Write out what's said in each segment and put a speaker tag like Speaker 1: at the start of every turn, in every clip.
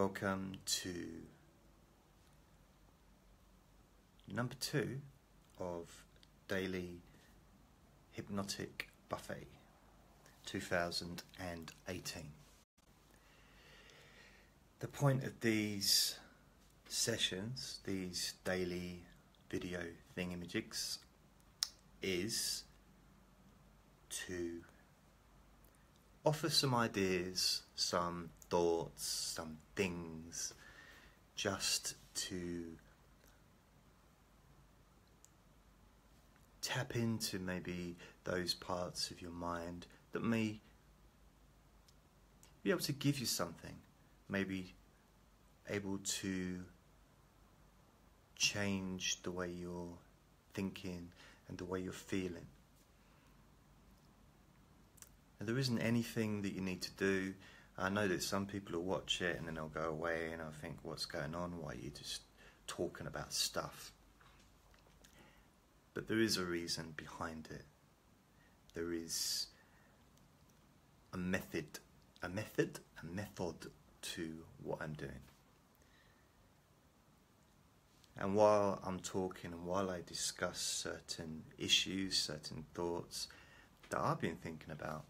Speaker 1: Welcome to number two of Daily Hypnotic Buffet 2018. The point of these sessions, these daily video thingamajigs, is to offer some ideas, some thoughts, some things, just to tap into maybe those parts of your mind that may be able to give you something, maybe able to change the way you're thinking and the way you're feeling. And there isn't anything that you need to do. I know that some people will watch it and then they'll go away and I'll think, what's going on? Why are you just talking about stuff? But there is a reason behind it. There is a method, a method, a method to what I'm doing. And while I'm talking and while I discuss certain issues, certain thoughts that I've been thinking about,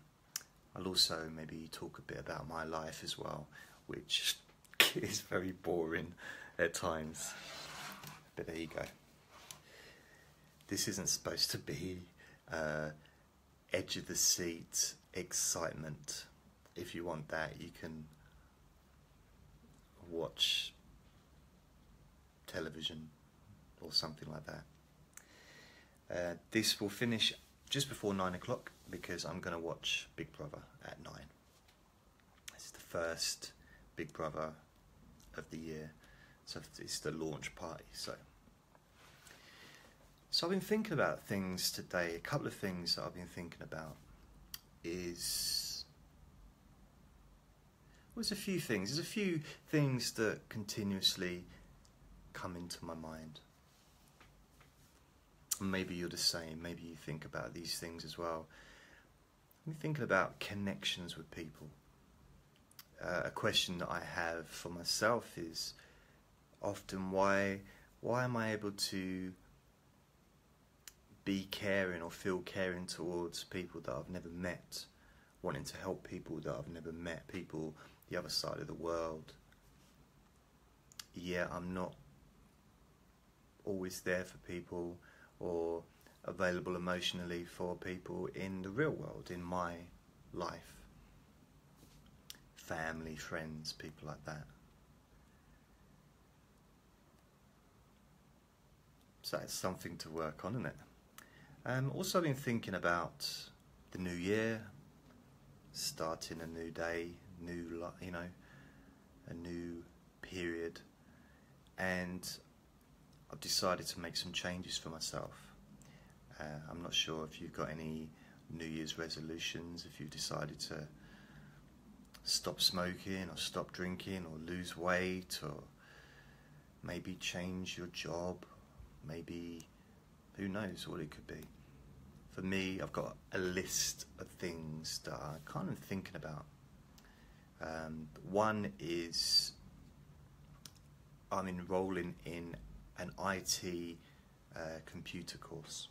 Speaker 1: I'll also maybe talk a bit about my life as well, which is very boring at times. But there you go. This isn't supposed to be uh, edge of the seat excitement. If you want that, you can watch television or something like that. Uh, this will finish just before nine o'clock because I'm going to watch Big Brother at nine. This is the first Big Brother of the year, so it's the launch party. So, so I've been thinking about things today. A couple of things that I've been thinking about is well, there's a few things. There's a few things that continuously come into my mind. maybe you're the same. Maybe you think about these things as well. I'm thinking about connections with people. Uh, a question that I have for myself is often why why am I able to be caring or feel caring towards people that I've never met, wanting to help people that I've never met, people the other side of the world. Yeah, I'm not always there for people or available emotionally for people in the real world, in my life. Family, friends, people like that. So that's something to work on, isn't it? Um, also I've been thinking about the new year, starting a new day, new, you know, a new period, and I've decided to make some changes for myself. Uh, I'm not sure if you've got any New Year's resolutions, if you've decided to stop smoking or stop drinking or lose weight or maybe change your job, maybe who knows what it could be. For me, I've got a list of things that I'm kind of thinking about. Um, one is I'm enrolling in an IT uh, computer course,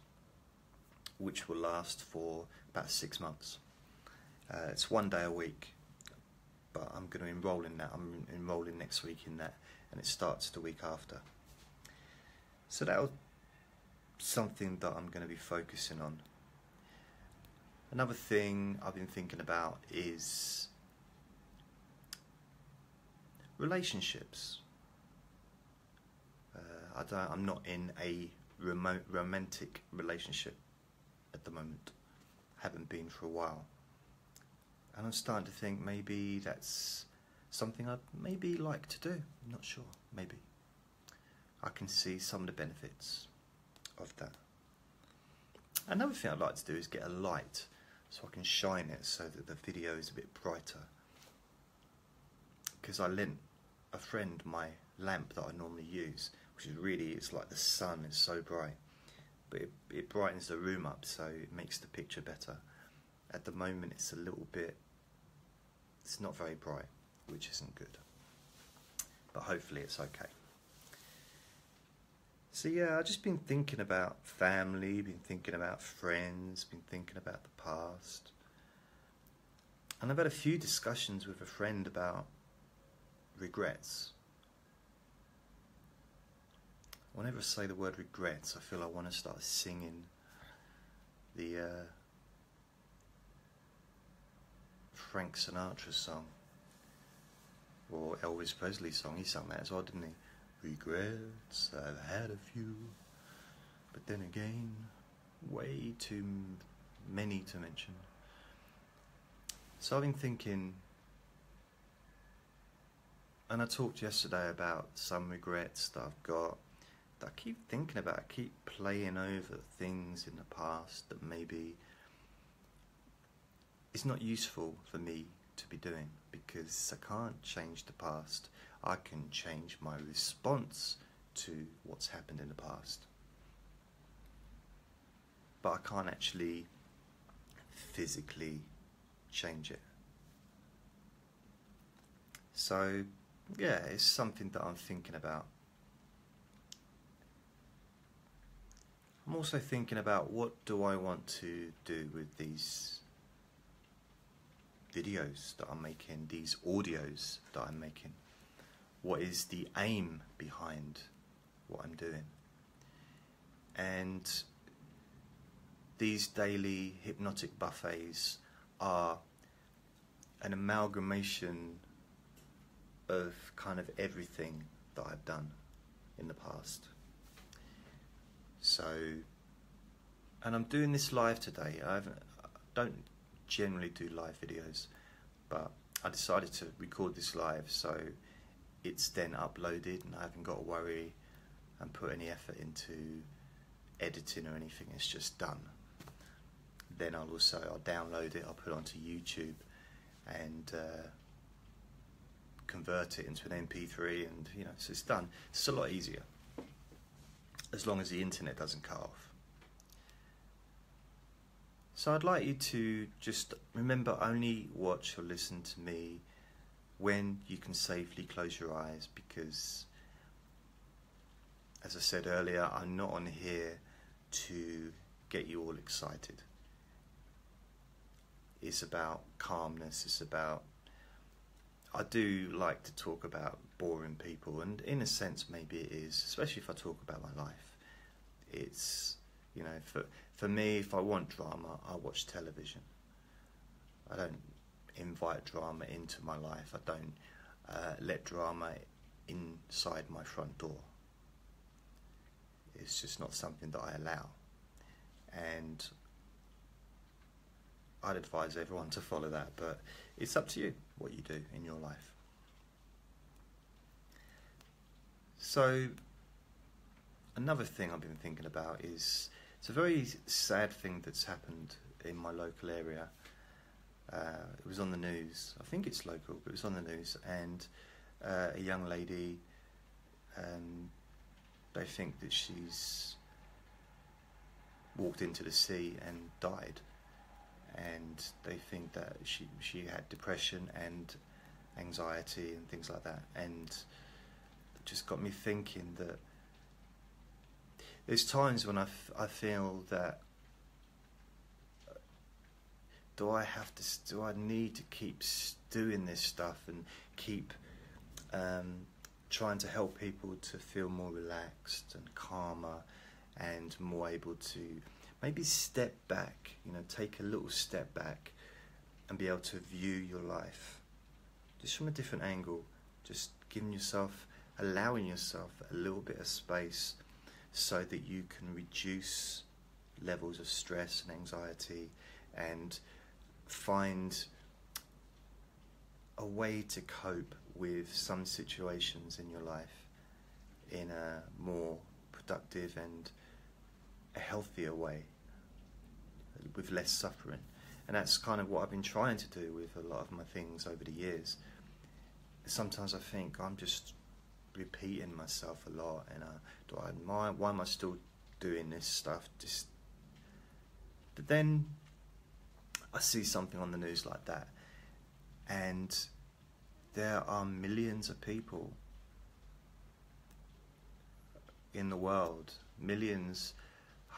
Speaker 1: which will last for about six months. Uh, it's one day a week, but I'm going to enrol in that. I'm enrolling next week in that, and it starts the week after. So that'll something that I'm going to be focusing on. Another thing I've been thinking about is relationships. Uh, I don't, I'm not in a remote romantic relationship at the moment. Haven't been for a while. And I'm starting to think maybe that's something I'd maybe like to do. I'm not sure, maybe. I can see some of the benefits of that. Another thing I'd like to do is get a light so I can shine it so that the video is a bit brighter. Because I lent a friend my lamp that I normally use, which is really, it's like the sun, it's so bright. But it, it brightens the room up so it makes the picture better. At the moment it's a little bit, it's not very bright, which isn't good. but hopefully it's okay. So yeah, I've just been thinking about family, been thinking about friends, been thinking about the past. And I've had a few discussions with a friend about regrets. Whenever I say the word regrets, I feel I want to start singing the uh, Frank Sinatra song or Elvis Presley song. He sang that as well, didn't he? Regrets, I've had a few, but then again, way too many to mention. So I've been thinking, and I talked yesterday about some regrets that I've got I keep thinking about, I keep playing over things in the past that maybe it's not useful for me to be doing because I can't change the past. I can change my response to what's happened in the past. But I can't actually physically change it. So, yeah, it's something that I'm thinking about. I'm also thinking about what do I want to do with these videos that I'm making, these audios that I'm making what is the aim behind what I'm doing. And these daily hypnotic buffets are an amalgamation of kind of everything that I've done in the past. So, and I'm doing this live today. I, I don't generally do live videos, but I decided to record this live so it's then uploaded and I haven't got to worry and put any effort into editing or anything, it's just done. Then I'll also, I'll download it, I'll put it onto YouTube and uh, convert it into an MP3 and you know, so it's done. It's a lot easier as long as the internet doesn't cut off. So I'd like you to just remember only watch or listen to me when you can safely close your eyes because as I said earlier I'm not on here to get you all excited it's about calmness it's about I do like to talk about boring people and in a sense maybe it is especially if I talk about my life it's you know for for me if I want drama I watch television I don't invite drama into my life. I don't uh, let drama inside my front door. It's just not something that I allow. And I'd advise everyone to follow that, but it's up to you what you do in your life. So, another thing I've been thinking about is it's a very sad thing that's happened in my local area uh, it was on the news. I think it's local, but it was on the news. And uh, a young lady, um, they think that she's walked into the sea and died. And they think that she she had depression and anxiety and things like that. And just got me thinking that there's times when I, I feel that do I have to? Do I need to keep doing this stuff and keep um, trying to help people to feel more relaxed and calmer and more able to maybe step back? You know, take a little step back and be able to view your life just from a different angle. Just giving yourself, allowing yourself a little bit of space so that you can reduce levels of stress and anxiety and find a way to cope with some situations in your life in a more productive and a healthier way with less suffering. And that's kind of what I've been trying to do with a lot of my things over the years. Sometimes I think I'm just repeating myself a lot, and uh, do I, why, why am I still doing this stuff? Just, but then I see something on the news like that, and there are millions of people in the world, millions,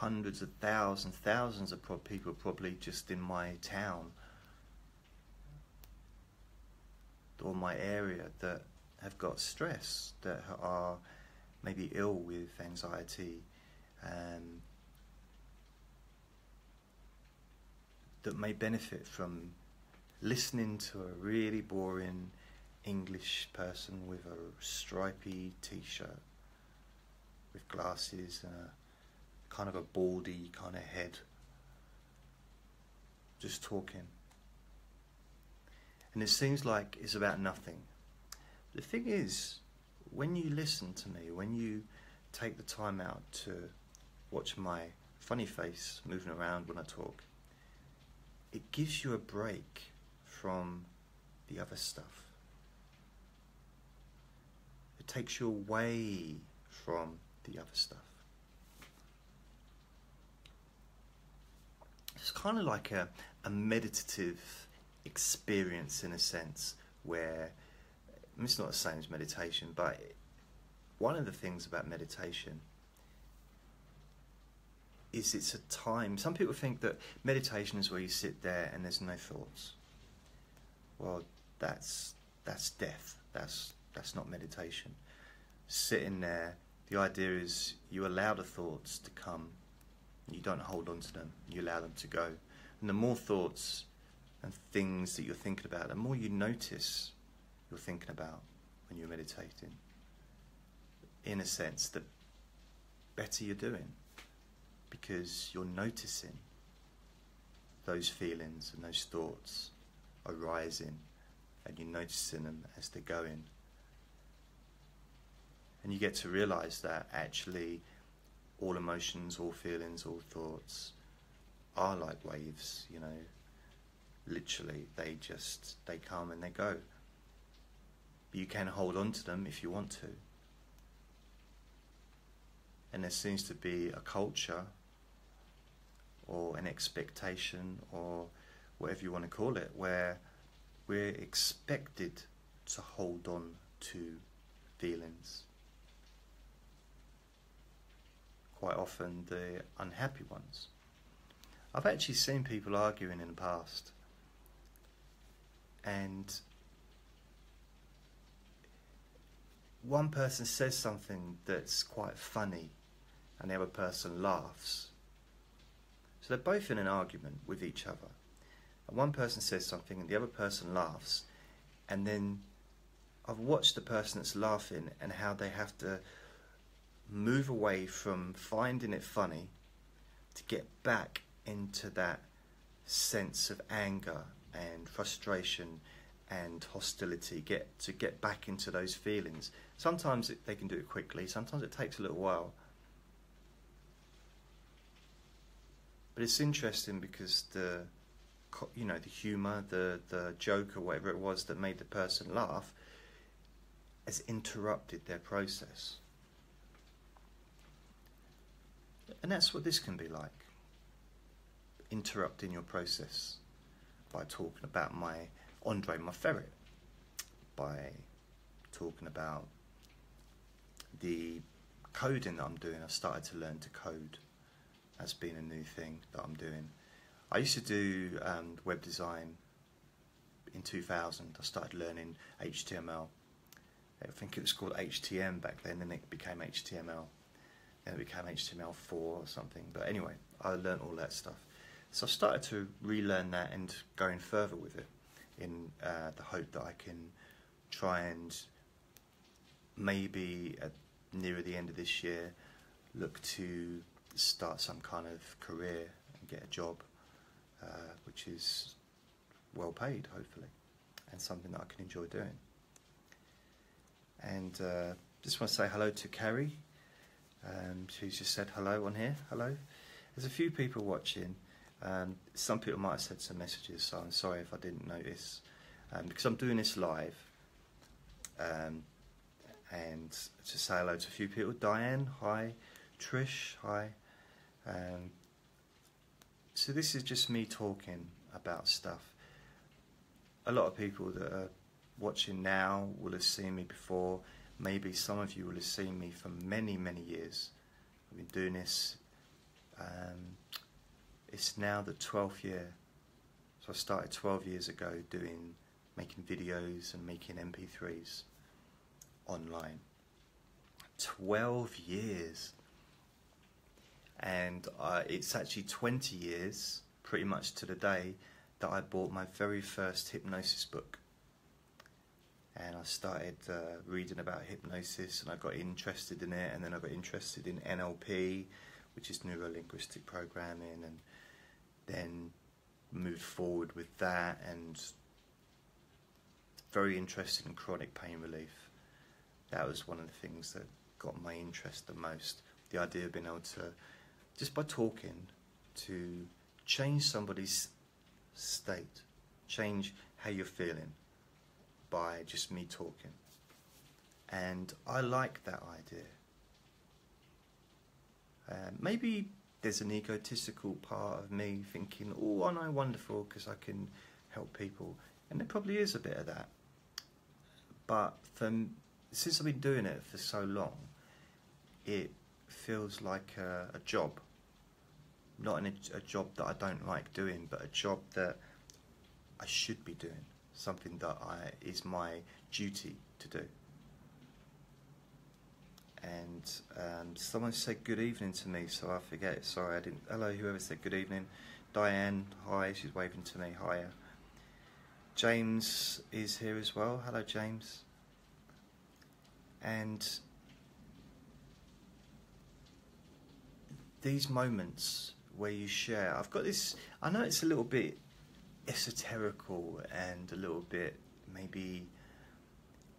Speaker 1: hundreds of thousands, thousands of pro- people probably just in my town. Or my area that have got stress, that are maybe ill with anxiety, that may benefit from listening to a really boring English person with a stripy t-shirt, with glasses and a kind of a baldy kind of head, just talking. And it seems like it's about nothing. The thing is, when you listen to me, when you take the time out to watch my funny face moving around when I talk, it gives you a break from the other stuff. It takes you away from the other stuff. It's kind of like a, a meditative experience in a sense where it's not the same as meditation, but one of the things about meditation is it's a time. Some people think that meditation is where you sit there and there's no thoughts. Well, that's that's death. That's that's not meditation. Sitting there, the idea is you allow the thoughts to come. You don't hold on to them. You allow them to go. And the more thoughts and things that you're thinking about, the more you notice you're thinking about when you're meditating. In a sense, the better you're doing because you're noticing those feelings and those thoughts arising and you're noticing them as they're going. And you get to realize that actually all emotions, all feelings, all thoughts are like waves, you know. Literally, they just they come and they go. You can hold on to them if you want to. And there seems to be a culture or an expectation or whatever you want to call it, where we're expected to hold on to feelings. Quite often the unhappy ones. I've actually seen people arguing in the past, and one person says something that's quite funny, and the other person laughs so they're both in an argument with each other. And one person says something and the other person laughs. And then I've watched the person that's laughing and how they have to move away from finding it funny to get back into that sense of anger and frustration and hostility get to get back into those feelings. Sometimes it, they can do it quickly. Sometimes it takes a little while. But it's interesting because the, you know, the humour, the the joke or whatever it was that made the person laugh, has interrupted their process. And that's what this can be like. Interrupting your process by talking about my Andre, my ferret, by talking about the coding that I'm doing. I've started to learn to code that's been a new thing that I'm doing. I used to do um, web design in 2000. I started learning HTML. I think it was called HTM back then, and it became HTML. Then it became HTML4 or something. But anyway, I learned all that stuff. So I started to relearn that and going further with it in uh, the hope that I can try and maybe at, nearer the end of this year look to start some kind of career and get a job uh, which is well paid, hopefully, and something that I can enjoy doing. And uh, just want to say hello to Carrie. Um, she's just said hello on here. Hello. There's a few people watching. Um, some people might have said some messages, so I'm sorry if I didn't notice. Um, because I'm doing this live. Um, and to say hello to a few people. Diane, hi. Trish, hi. Um, so this is just me talking about stuff. A lot of people that are watching now will have seen me before. Maybe some of you will have seen me for many, many years. I've been doing this. Um, it's now the 12th year. So I started 12 years ago doing, making videos and making MP3s online. 12 years. And uh, it's actually 20 years, pretty much to the day, that I bought my very first hypnosis book. And I started uh, reading about hypnosis and I got interested in it, and then I got interested in NLP, which is neuro linguistic programming, and then moved forward with that and very interested in chronic pain relief. That was one of the things that got my interest the most. The idea of being able to, just by talking, to change somebody's state, change how you're feeling by just me talking. And I like that idea. Uh, maybe there's an egotistical part of me thinking, oh, aren't I wonderful because I can help people? And there probably is a bit of that. But since I've been doing it for so long, it feels like a, a job. Not in a, a job that I don't like doing, but a job that I should be doing. Something that I is my duty to do and um, someone said good evening to me, so I forget. Sorry, I didn't. Hello, whoever said good evening. Diane, hi, she's waving to me. Hiya. James is here as well. Hello, James. And these moments where you share, I've got this. I know it's a little bit esoterical and a little bit maybe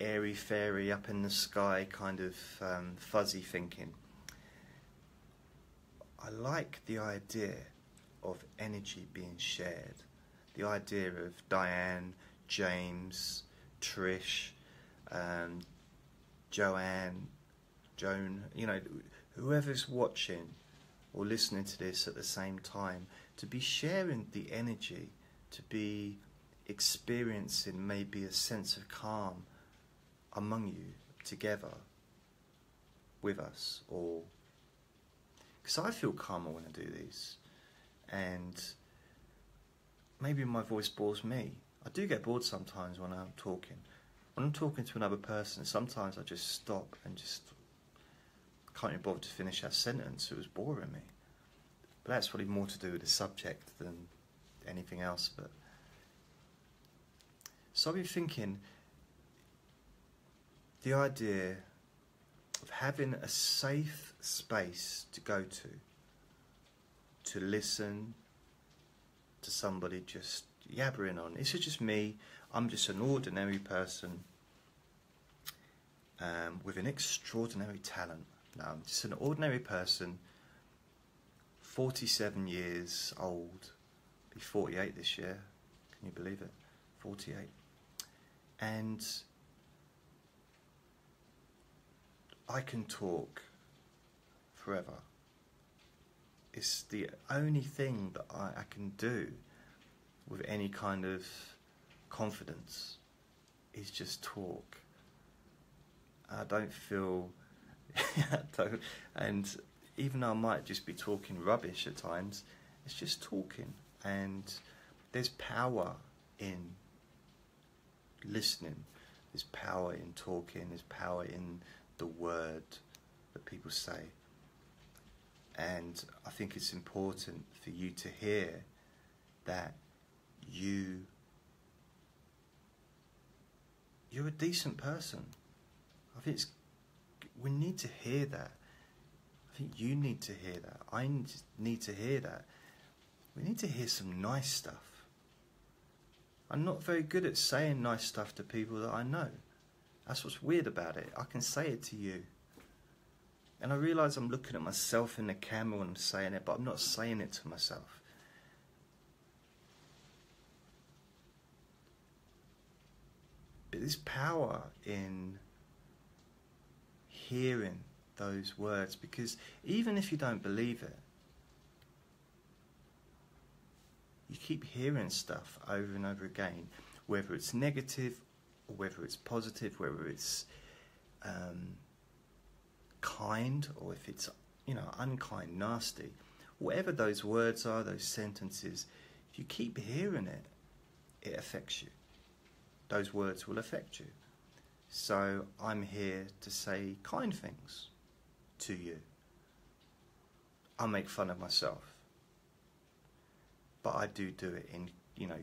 Speaker 1: airy fairy up in the sky kind of um, fuzzy thinking. I like the idea of energy being shared. The idea of Diane, James, Trish, um, Joanne, Joan, you know, whoever's watching or listening to this at the same time, to be sharing the energy, to be experiencing maybe a sense of calm among you together with us or because I feel calmer when I do these. And maybe my voice bores me. I do get bored sometimes when I'm talking. When I'm talking to another person sometimes I just stop and just can't even bother to finish that sentence. It was boring me. But that's probably more to do with the subject than anything else but so I've been thinking the idea of having a safe space to go to, to listen to somebody just yabbering on. This is just me. I'm just an ordinary person um, with an extraordinary talent. No, I'm just an ordinary person, 47 years old, be 48 this year. Can you believe it? 48. And I can talk forever. It's the only thing that I, I can do with any kind of confidence is just talk. I don't feel, don't, and even though I might just be talking rubbish at times, it's just talking. And there's power in listening, there's power in talking, there's power in the word that people say. And I think it's important for you to hear that you you're a decent person. I think it's we need to hear that. I think you need to hear that. I need to hear that. We need to hear some nice stuff. I'm not very good at saying nice stuff to people that I know. That's what's weird about it. I can say it to you. And I realise I'm looking at myself in the camera when I'm saying it, but I'm not saying it to myself. But there's power in hearing those words because even if you don't believe it, you keep hearing stuff over and over again, whether it's negative or whether it's positive, whether it's um, kind or if it's you know unkind, nasty, whatever those words are, those sentences, if you keep hearing it, it affects you. Those words will affect you. So I'm here to say kind things to you. I make fun of myself, but I do do it in you know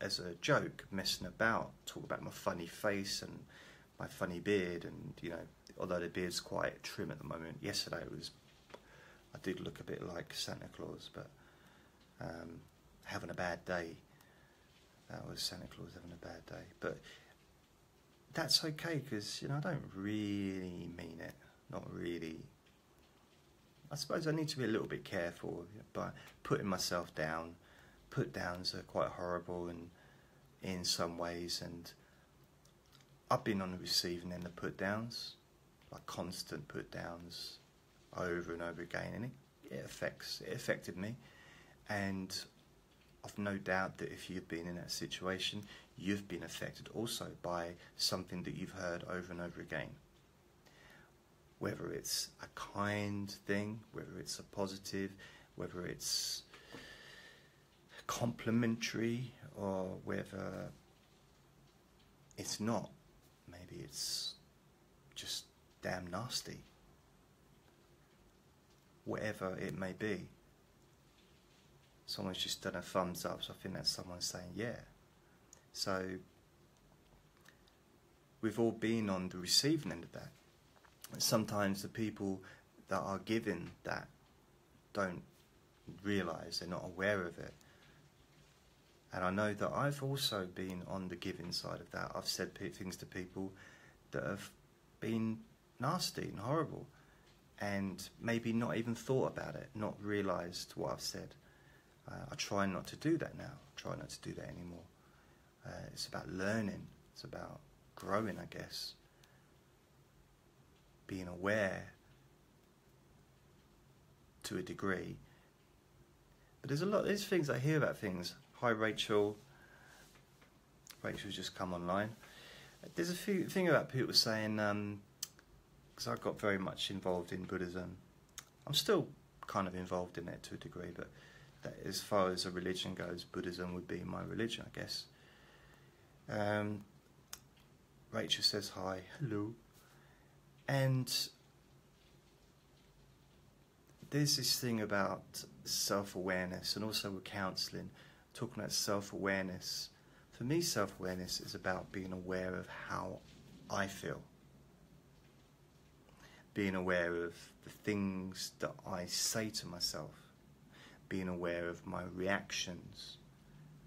Speaker 1: as a joke, messing about, talk about my funny face and my funny beard, and you know, although the beard's quite trim at the moment. Yesterday it was, I did look a bit like Santa Claus, but um, having a bad day. That was Santa Claus having a bad day, but that's okay because you know I don't really mean it. Not really. I suppose I need to be a little bit careful by putting myself down. Put downs are quite horrible and in some ways, and I've been on the receiving end of put downs, like constant put downs, over and over again, and it, affects it affected me, and I've no doubt that if you've been in that situation, you've been affected also by something that you've heard over and over again. Whether it's a kind thing, whether it's a positive, whether it's complimentary, or whether it's not. Maybe it's just damn nasty. Whatever it may be. Someone's just done a thumbs up, so I think that's someone saying yeah. So we've all been on the receiving end of that. Sometimes the people that are giving that don't realize, they're not aware of it. And I know that I've also been on the giving side of that. I've said things to people that have been nasty and horrible and maybe not even thought about it, not realized what I've said. Uh, I try not to do that now. I try not to do that anymore. Uh, it's about learning. It's about growing, I guess. Being aware to a degree. But there's a lot. There's things I hear about things. Hi, Rachel. Rachel's just come online. There's a few thing about people saying because um, I got very much involved in Buddhism. I'm still kind of involved in it to a degree, but as far as a religion goes, Buddhism would be my religion, I guess. Um, Rachel says hi, hello, and there's this thing about self-awareness and also with counselling, talking about self-awareness. For me, self-awareness is about being aware of how I feel. Being aware of the things that I say to myself. Being aware of my reactions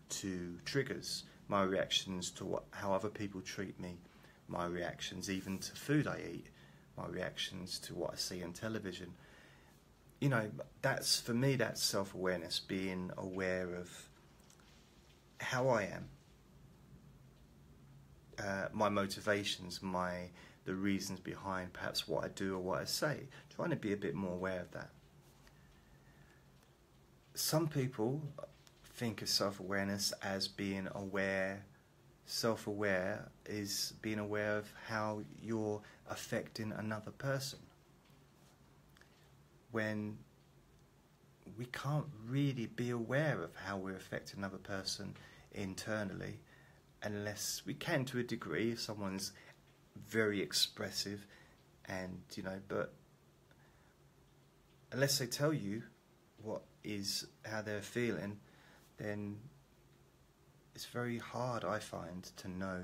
Speaker 1: to triggers. My reactions to what, how other people treat me. My reactions even to food I eat. My reactions to what I see on television you know, that's for me. That's self awareness, being aware of how I am, uh, my motivations, my the reasons behind perhaps what I do or what I say. Trying to be a bit more aware of that. Some people think of self awareness as being aware. Self aware is being aware of how you're affecting another person. When we can't really be aware of how we're affecting another person internally unless we can to a degree if someone's very expressive and you know but unless they tell you what is how they're feeling then it's very hard I find to know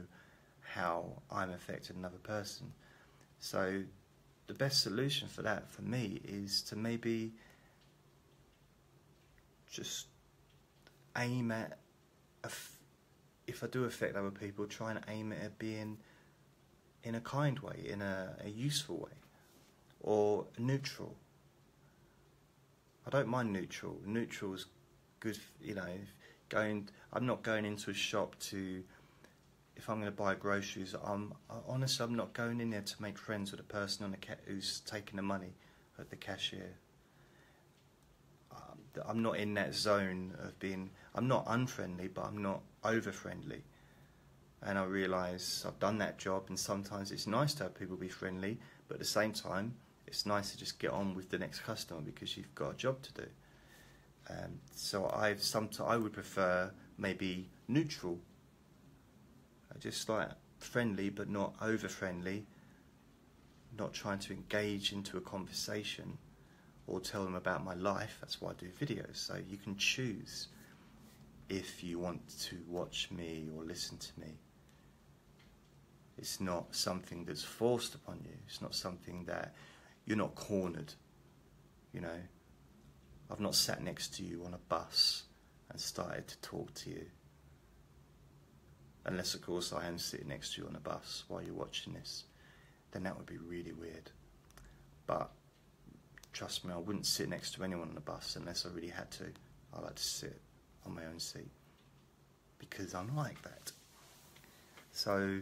Speaker 1: how I'm affecting another person so the best solution for that for me is to maybe just aim at if I do affect other people, try and aim at being in a kind way, in a, a useful way, or neutral. I don't mind neutral. Neutral is good, you know. Going, I'm not going into a shop to if I'm going to buy groceries, I'm honestly I'm not going in there to make friends with the person on the ca- who's taking the money at the cashier. Um, I'm not in that zone of being. I'm not unfriendly, but I'm not over friendly. and I realise I've done that job, and sometimes it's nice to have people be friendly, but at the same time, it's nice to just get on with the next customer because you've got a job to do. Um, so I've sometimes I would prefer maybe neutral, uh, just like friendly but not over friendly, not trying to engage into a conversation or tell them about my life. That's why I do videos. So you can choose if you want to watch me or listen to me. It's not something that's forced upon you. It's not something that you're not cornered. You know, I've not sat next to you on a bus and started to talk to you. Unless, of course, I am sitting next to you on a bus while you're watching this. Then that would be really weird. But trust me, I wouldn't sit next to anyone on a bus unless I really had to. I like to sit on my own seat because I'm like that. So,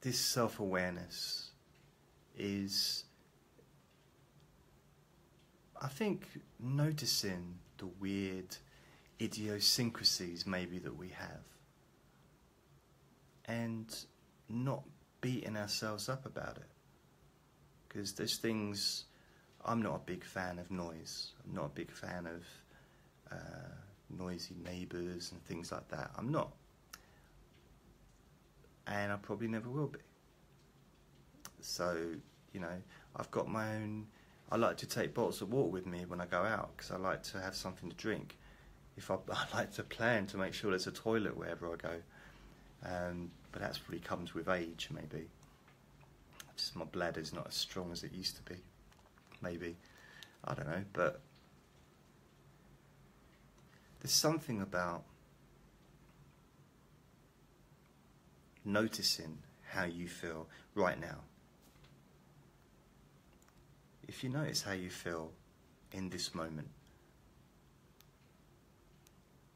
Speaker 1: this self awareness is, I think, noticing the weird idiosyncrasies maybe that we have and not beating ourselves up about it. Because there's things, I'm not a big fan of noise. I'm not a big fan of uh, noisy neighbours and things like that. I'm not. And I probably never will be. So, you know, I've got my own. I like to take bottles of water with me when I go out because I like to have something to drink. If I, I like to plan to make sure there's a toilet wherever I go, um, but that's probably comes with age, maybe. Just my bladder's not as strong as it used to be, maybe. I don't know, but there's something about noticing how you feel right now if you notice how you feel in this moment,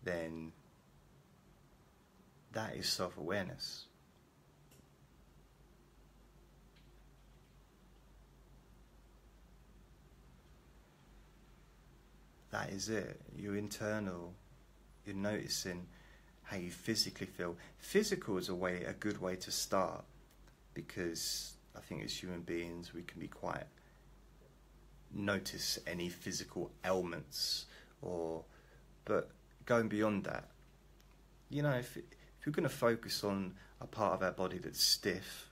Speaker 1: then that is self awareness. That is it. Your internal, you're noticing how you physically feel. Physical is a way, a good way to start, because I think as human beings we can be quite notice any physical ailments or but going beyond that you know if, if you're going to focus on a part of our body that's stiff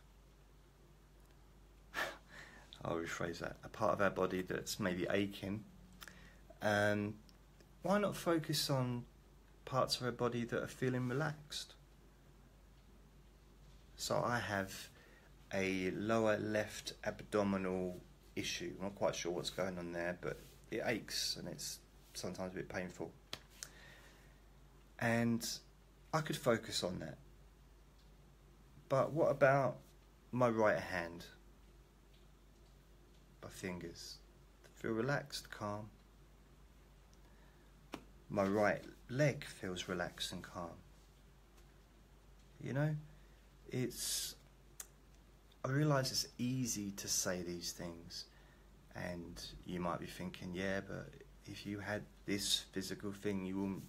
Speaker 1: I'll rephrase that a part of our body that's maybe aching um, why not focus on parts of our body that are feeling relaxed? So I have a lower left abdominal issue. I'm not quite sure what's going on there, but it aches and it's sometimes a bit painful. And I could focus on that. But what about my right hand? My fingers. Feel relaxed, calm. My right leg feels relaxed and calm. You know, it's I realise it's easy to say these things, and you might be thinking, yeah, but if you had this physical thing, you wouldn't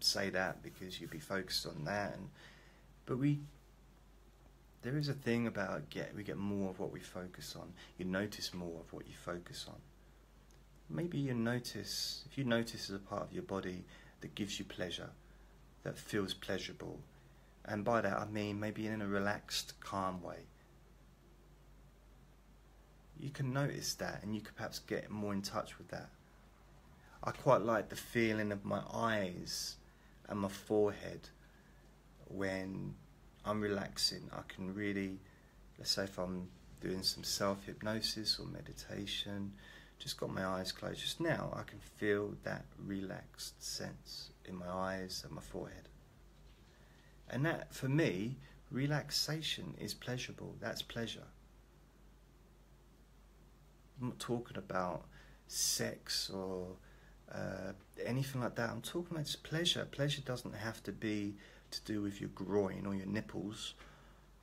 Speaker 1: say that because you'd be focused on that. And but we, there is a thing about get we get more of what we focus on. You notice more of what you focus on. Maybe you notice if you notice as a part of your body that gives you pleasure, that feels pleasurable, and by that I mean maybe in a relaxed, calm way you can notice that and you could perhaps get more in touch with that. I quite like the feeling of my eyes and my forehead when I'm relaxing. I can really, let's say if I'm doing some self hypnosis or meditation, just got my eyes closed. Just now, I can feel that relaxed sense in my eyes and my forehead. And that, for me, relaxation is pleasurable. That's pleasure. I'm not talking about sex or uh, anything like that. I'm talking about just pleasure. Pleasure doesn't have to be to do with your groin or your nipples.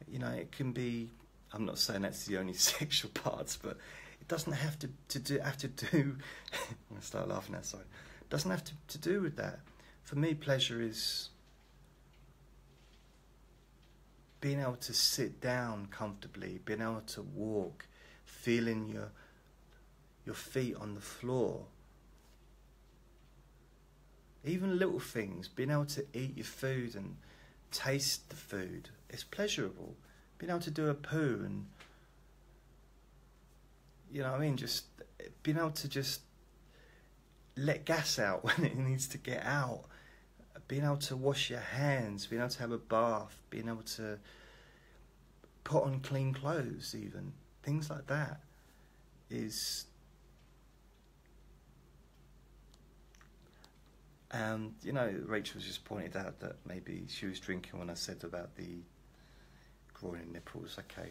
Speaker 1: You know, it can be. I'm not saying that's the only sexual parts, but it doesn't have to, to do have to do. I'm gonna start laughing now. Sorry, it doesn't have to, to do with that. For me, pleasure is being able to sit down comfortably, being able to walk, feeling your your feet on the floor. Even little things, being able to eat your food and taste the food, it's pleasurable. Being able to do a poo and you know what I mean, just being able to just let gas out when it needs to get out, being able to wash your hands, being able to have a bath, being able to put on clean clothes, even things like that is. And you know, Rachel just pointed out that maybe she was drinking when I said about the groin and nipples. Okay,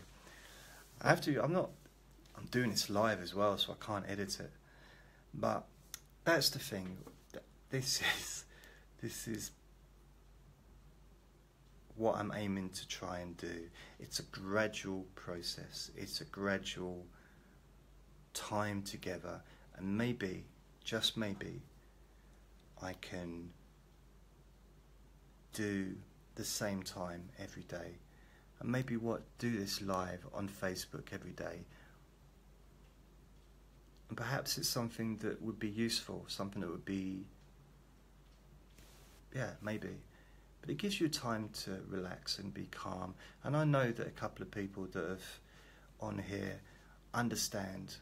Speaker 1: I have to. I'm not. I'm doing this live as well, so I can't edit it. But that's the thing. This is this is what I'm aiming to try and do. It's a gradual process. It's a gradual time together, and maybe, just maybe, I can do the same time every day, and maybe what do this live on Facebook every day and perhaps it's something that would be useful, something that would be, yeah, maybe. But it gives you time to relax and be calm. And I know that a couple of people that have on here understand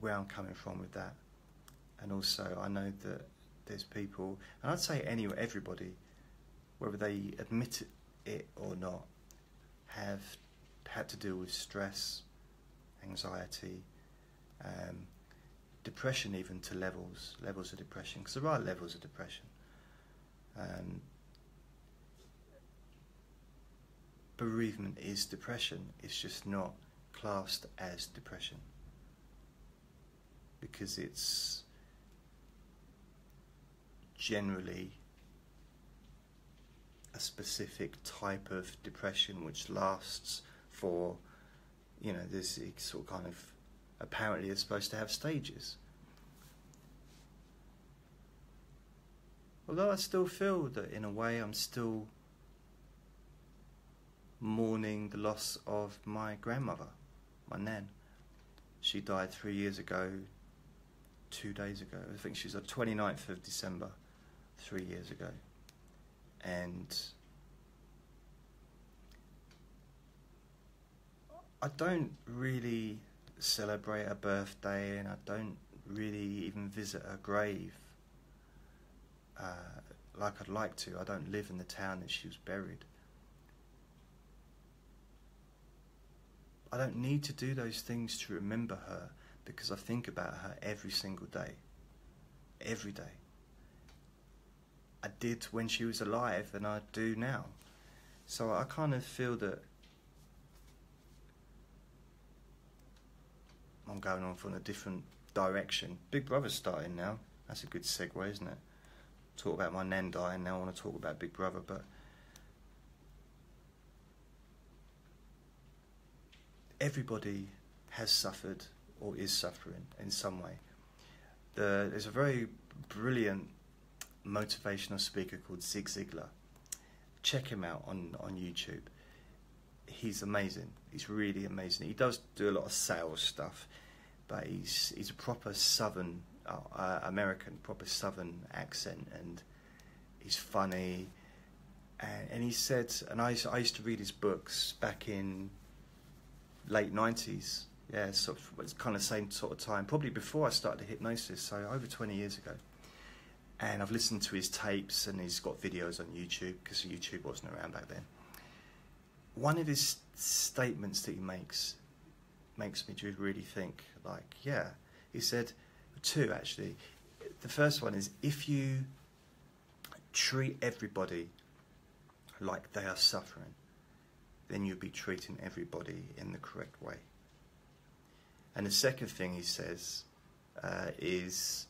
Speaker 1: where I'm coming from with that. And also, I know that there's people, and I'd say anyway, everybody, whether they admit it or not, have had to deal with stress, anxiety, um, depression, even to levels levels of depression, because there are levels of depression. Um, bereavement is depression. It's just not classed as depression because it's generally a specific type of depression which lasts for you know, this sort of kind of apparently is supposed to have stages. Although I still feel that in a way I'm still mourning the loss of my grandmother, my nan. She died three years ago, two days ago. I think she's the 29th of December, three years ago. And I don't really celebrate a birthday and I don't really even visit her grave uh, like I'd like to. I don't live in the town that she was buried. I don't need to do those things to remember her because I think about her every single day. Every day. I did when she was alive and I do now. So I kind of feel that I'm going on a different direction. Big Brother's starting now. That's a good segue, isn't it? Talk about my nan dying, now I want to talk about Big Brother, but everybody has suffered or is suffering in some way. The, there's a very brilliant motivational speaker called Zig Ziglar. Check him out on, on YouTube he's amazing. He's really amazing. He does do a lot of sales stuff, but he's he's a proper Southern uh, uh, American, proper Southern accent, and he's funny. And, and he said, and I, I used to read his books back in late nineties. Yeah, sort of, it's kind of the same sort of time, probably before I started hypnosis, so over twenty years ago. And I've listened to his tapes, and he's got videos on YouTube because YouTube wasn't around back then. One of his statements that he makes makes me really think like yeah. He said two actually. The first one is if you treat everybody like they are suffering then you'll be treating everybody in the correct way. And the second thing he says uh, is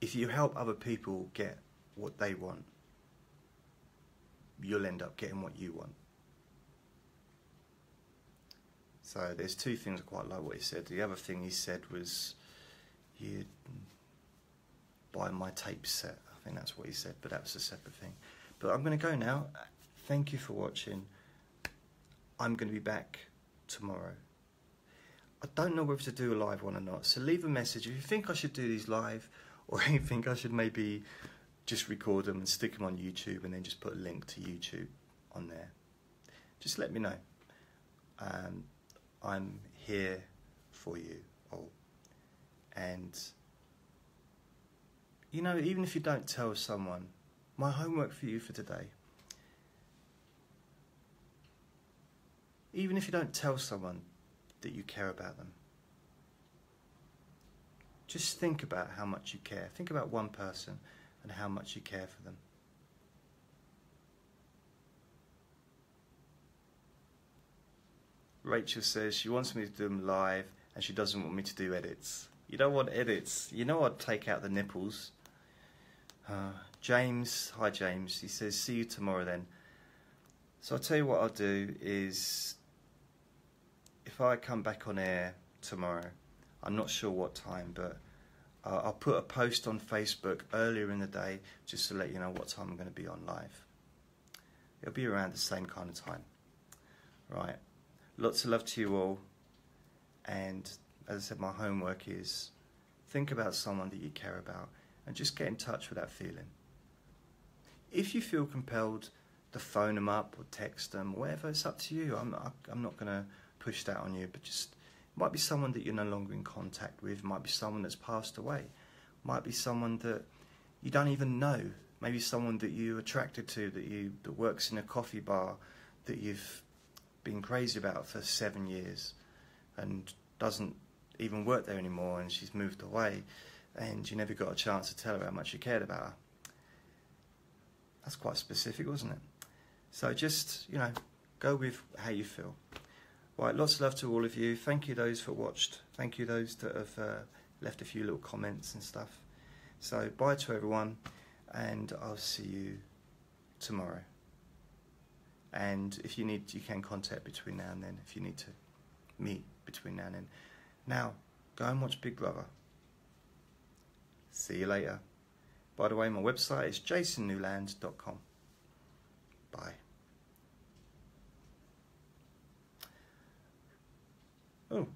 Speaker 1: if you help other people get what they want you'll end up getting what you want. So there's two things I quite like what he said. The other thing he said was, "You buy my tape set." I think that's what he said, but that was a separate thing. But I'm going to go now. Thank you for watching. I'm going to be back tomorrow. I don't know whether to do a live one or not, so leave a message if you think I should do these live, or you think I should maybe just record them and stick them on YouTube and then just put a link to YouTube on there. Just let me know. Um, I'm here for you all. And, you know, even if you don't tell someone, my homework for you for today, even if you don't tell someone that you care about them, just think about how much you care. Think about one person and how much you care for them. Rachel says she wants me to do them live and she doesn't want me to do edits. You don't want edits. You know I'd take out the nipples. Uh, James, hi James, he says, see you tomorrow then. So I'll tell you what I'll do is, if I come back on air tomorrow, I'm not sure what time, but uh, I'll put a post on Facebook earlier in the day just to let you know what time I'm going to be on live. It'll be around the same kind of time. Right. Lots of love to you all. And as I said, my homework is think about someone that you care about and just get in touch with that feeling. If you feel compelled to phone them up or text them, whatever, it's up to you. I'm not, I'm not going to push that on you, but just might be someone that you're no longer in contact with, might be someone that's passed away, might be someone that you don't even know, maybe someone that you're attracted to, that you that works in a coffee bar, that you've been crazy about for seven years, and doesn't even work there anymore and she's moved away and you never got a chance to tell her how much you cared about her. That's quite specific, wasn't it? So just, you know, go with how you feel. Right, lots of love to all of you. Thank you those that watched. Thank you those that have uh, left a few little comments and stuff. So bye to everyone and I'll see you tomorrow. And if you need, you can contact between now and then if you need to meet between now and then. Now, go and watch Big Brother. See you later. By the way, my website is jasonnewland.com. Bye. Oh.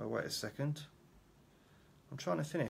Speaker 1: Oh, wait a second. I'm trying to finish.